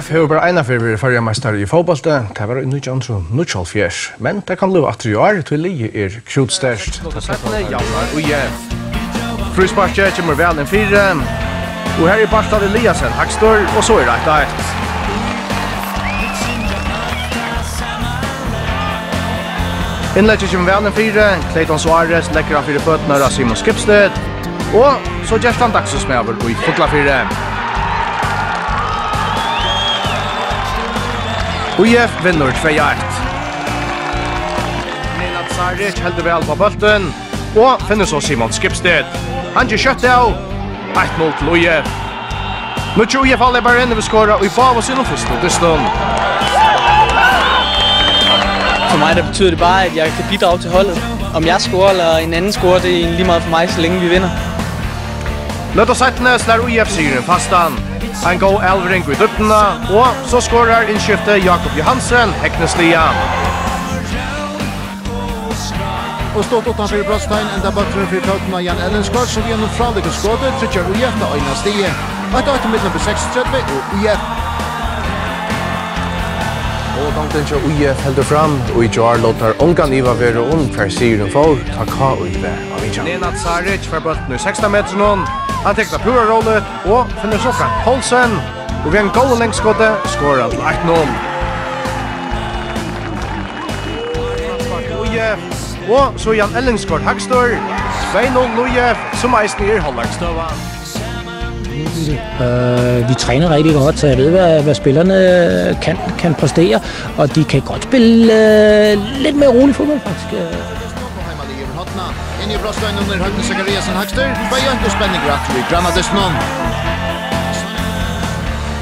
IF hefur bara eina fyrir fyrir meistari i fótbolta, det var i 1994, men det kan lova atri i år, til lije er krutstærst. Frysparkje kommer vel en fire, og her er Barstad Eliasen, Hakstor, og så er det et Innlegget kommer vel en fire, Clayton Suarez legger han fire føttene av Simon Skipstedt, og så Gjerstan Daxus med over i Fotlafire. UF vinner 2-1. Nina Tsaric heldur vel på bulten, og finner så Simon Skipsted. Han gjør kjøtt av, 1-0 til UF. Nå tror jeg alle bare inn, i vi og i fav og sinne først mot Østlund. For mig der betyder det bare, at jeg kan bidrage til holdet. Om jeg scorer eller en anden scorer, det er egentlig lige meget for mig, så længe vi vinder. Løtter 17. slår UF sigeren fastan. Han går elvering i duttene, og så skårer innskiftet Jakob Johansen, Heknes Hekneslia. Og stått utanfor Brødstein, enda bakgrunnen for tautene Jan Ellenskård, som gjennom fralegger skåde, trykker UF med øyne stige. Og etter etter midten på 36, og UF Og gangten til UIF heldur fram, og i jar låtar ungan Iva vera ond hver siguren for, ta ka uive av Ijan. Nena Tsaric fer bøtten i 16 meter noen, han tekna pura rolle, og finner sjokka Holsen, og vi en goal lengskåte, skåra til 8-0. Og så Jan Ellingsgård Hagstor, 2-0 Lujef, som eisen i Hollandstøva. Uh, vi træner rigtig godt, så jeg ved, hvad, hvad spillerne kan, kan præstere, og de kan godt spille uh, lidt mere rolig fodbold, faktisk. Inn i Brostvein under Høgne Zakariasen Hakster. Tveiant og spenning rett ved Granadisnon.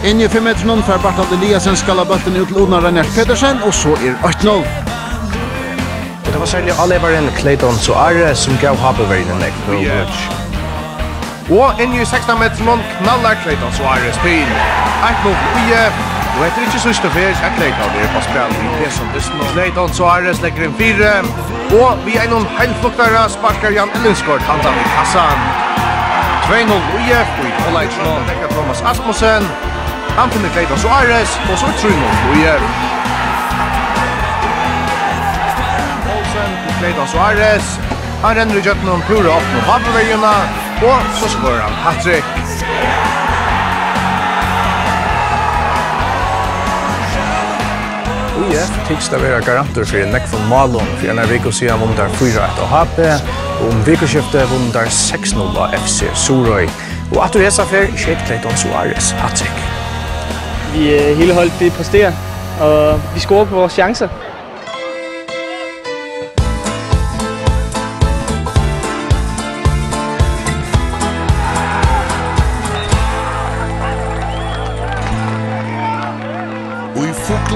Inn i 5 meter noen for Bartald Eliasen skal ha bøtten ut til Ona Rennert Pedersen, og så er 8-0. Det var særlig Alevaren Clayton Soares som gav Habeveien en ekk. Og inn i 16 meter noen knallar Clayton Suarez pin. Eit mot Uje. Og etter ikke sørste fyr, er Clayton er på spjall i Peson Dysten. Clayton Suarez legger inn fire. Og vi er noen heilfluktare sparkar Jan Ellingsgård handa i kassan. 2-0 Uje. Og i kollegs nå dekker Thomas Asmussen. Han finner Clayton Suarez. Og så 3-0 Uje. Olsen til Clayton Suarez. Han renner i gjøttene om pura opp mot havnevergjene. Og så skår han Patrick. Uje, tids det vera garanter for en nekk von Malon, for en av Viko siden vundar 4-1 av HP, og om Vikoskiftet vundar 6-0 av FC Sorøy. Og at du hesa fer, Sheik Clayton Suarez, hat-trick. Vi eh, hele holdt det præsterer, og vi scorer på vores chancer.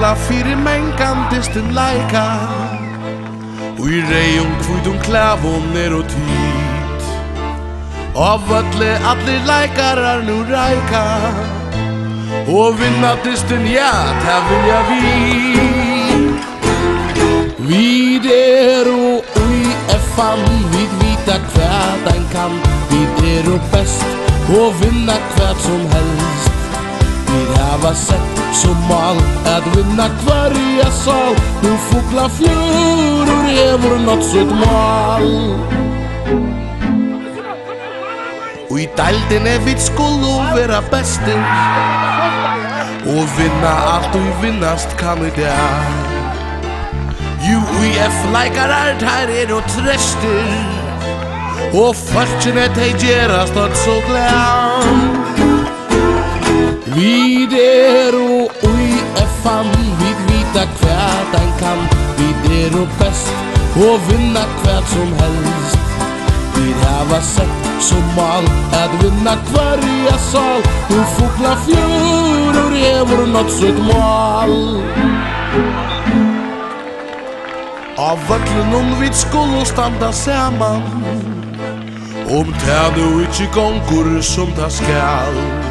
Alla fyrir mengan distin laika. Ui reion kvidun klavon er og tid Av ölle allir leikarar nu raika Og vinna distin ja, ta vilja vi Vi er og ui effan Vi vita kvad ein kan Vi er og best Og vinna kvad som helst. Vi hava sett som mal Att vinna kvarja sal. Nu fågla Ur hevur nått sitt mal. Og i dæltene vi skulle vera bestin Og vinna alt og vinnast kan i dag. Ju UIF leikar art her er og trestir. Og fyrtjene tei teg gerast og så glad Vid er og ui effan fam Vid vita kvært ein kan Vid er og best Og vinna kvært som helst. Vid hava sett som mal At vinna kvarja sal. Du fugla fjör Og revor nåt sitt mal. Av völlunum vid skulle standa saman. Om um tæðu ikkje gongur som ta skal.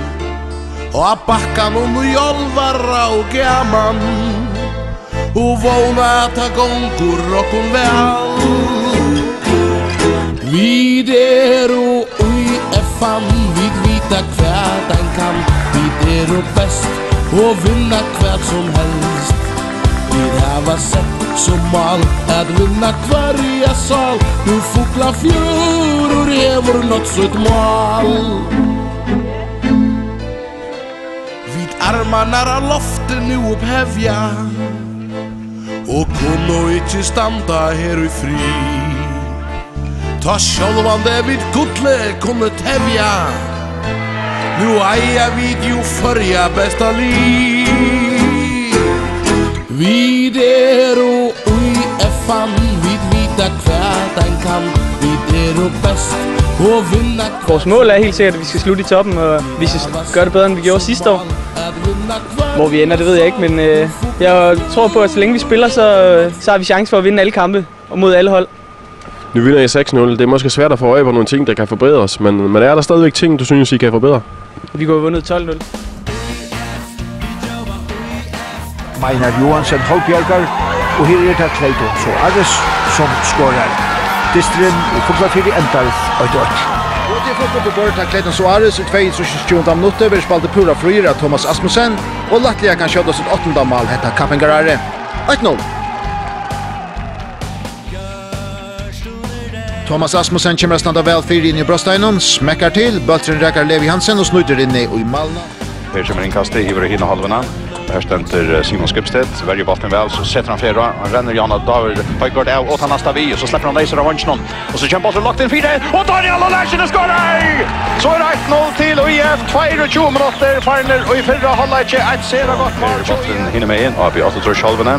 Og a bakkanum jolvara og gaman. Og vona at ta gongur okkur vel. Vid er og ui effan Vid vita kvæt ein kan Vid er og best Og vinna kvæt som helst. Vid hava sett som mal At vinna kvarja sal Nu fukla fjörur Evor nått sutt mal Armanar að loftinu upphefja Og kunn og ekki standa hér í frí Ta sjálfande við gulli kunnu tefja Nú æja við jú förja besta líf Við eru úi effan Við vita hvað ein kan Við eru best og vinna Vores mål er helt sikkert, at vi skal slutte i toppen Og vi skal gøre det bedre, end vi gjorde sidste år. Hvor vi ender, det ved jeg ikke, men øh, jeg tror på, at så længe vi spiller, så, så har vi chance for at vinde alle kampe og mod alle hold. Nu vinder I 6-0. Det er måske svært at få øje på nogle ting, der kan forbedres, men, men er der stadigvæk ting, du synes, I kan forbedre? Vi kunne have vundet 12-0. Meinar Johansen Holbjergar og her er det Clayton så Ares som skorar. Distrin i Fuglafiri endar og dørt. Og det får på bort av Clayton Suarez i 2-20 minutter vil spalte pura fryer av Thomas Asmussen og Latlia kan kjøtta sitt 8. mal hetta Kappengarare. 1-0. Thomas Asmussen kommer standa vel fyrir inn i Brosteinon, smekkar til, bøtteren rekar Levi Hansen og snutter inne i Malna. Per kommer innkastet, hiver og hinne halvena. Här ständer Simon Skipstedt, verger bollen vel, så setter han fyra, han renner Janna David, Pajgård av åt han Astavi, og så slipper han Leiser av Hansson, og så kommer bollen lagt inn fire, og Daniel och Larsen skorar! Så er det 1-0 til IF, 22 minutter, Farner, og i fyrre håller inte ett sera gott mål. Bollen hinner med inn, og vi har tror halvene,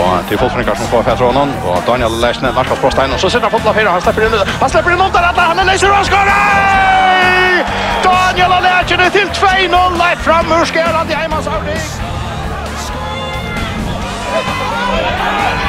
og til Folkfrinkar som får fätra honom, och Daniel Larsen, Markas Prostein, og så sitter han fotla fire, han slipper inn, han slipper inn under där, han er Leiser og skorar! Daniel Larsen til 2-0, leit fram, hur ska han avrik? Oh, my God.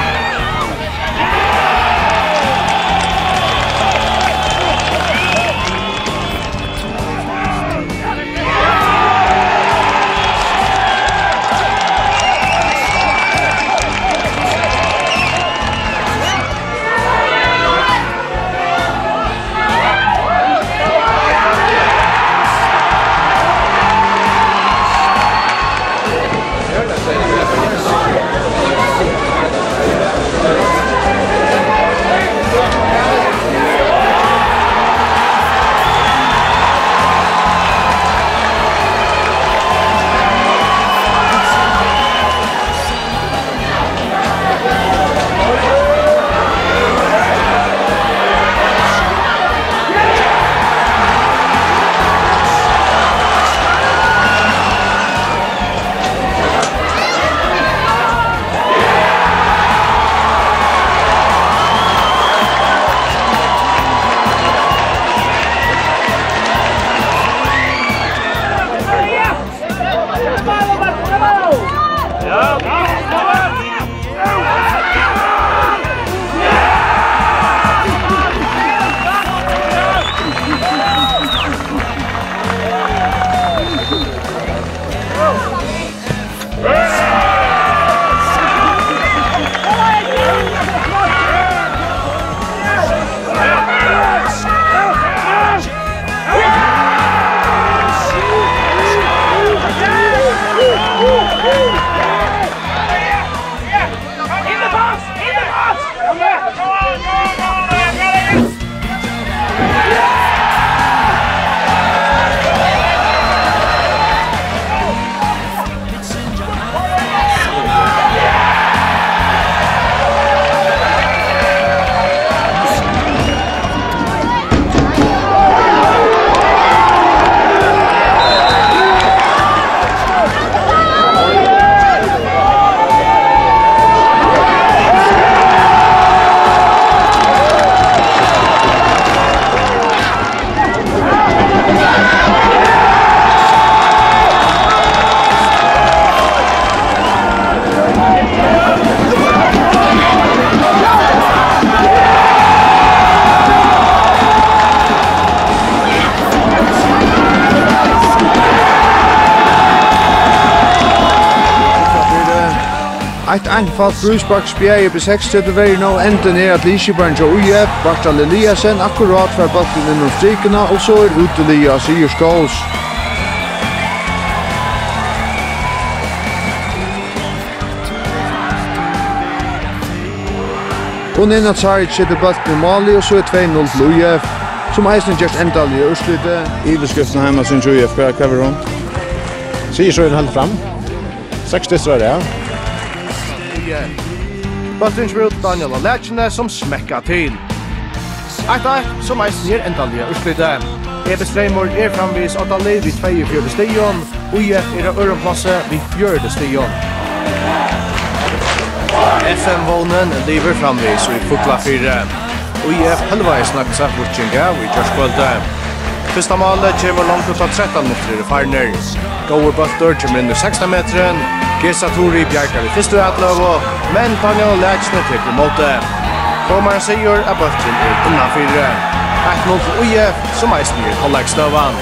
Eit einfalt brusbaks bjerg på 60 vei nå enden er at Lisibaren til Ujef, Bartal Eliasen akkurat var balten innom strikene, og så er utelia Sigur Skåls. Og Nina Tsaric sitter balten i Mali, og så er 2-0 til Ujef, som eisen gjørst endal i Ørslitte. Iverskriften hjemme synes Ujef, hva er hva er hva er hva er hva er hva er hva er Norge. Bøttens spyrir Daniel og Lætjene som smekka til. Eit eit som eisen gir endalige urslitte. Ebe Streimor er framvis at han lever i 24 stion, og i er av ørenplasse vid 4 stion. FM-vånen lever framvis i fukla 4, og i er halvveis naksa vurtsinga i kjørskvölde. Fyrsta malet kommer langt ut av 13 meter i farner. Gåur bøttor kommer inn i 16 meteren, Gessatori bjerkar i fyrstu atløvo, men Daniel Lætsne tekur måte. Komaren sigur at bøtten er innanfyrre. 1-0 for Uje, som eisen i kollegstøvan.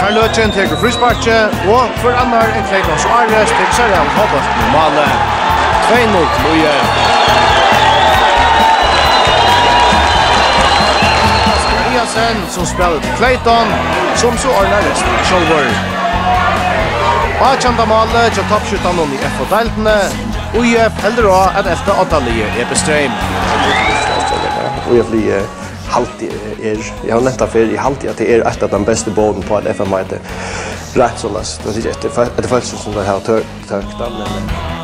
Ferløtjen tekur frispartje, og for annar en Kleikons Ares tekur seg av hoppast normale. 2-0 til Uje. Eliasen som spelar till Clayton som så ordnar resten av Kjolvor. Bacanda Malle till toppskyttan i FH Deltene. UF heldur å at efter Adalje er bestrøm. UF blir alltid er, jeg har netta fyrir, i alltid at det er et av de beste båden på en FM-møte. Rett sånn, det er det etter følelsen som det har tøkt, men...